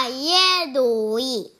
啊耶鲁伊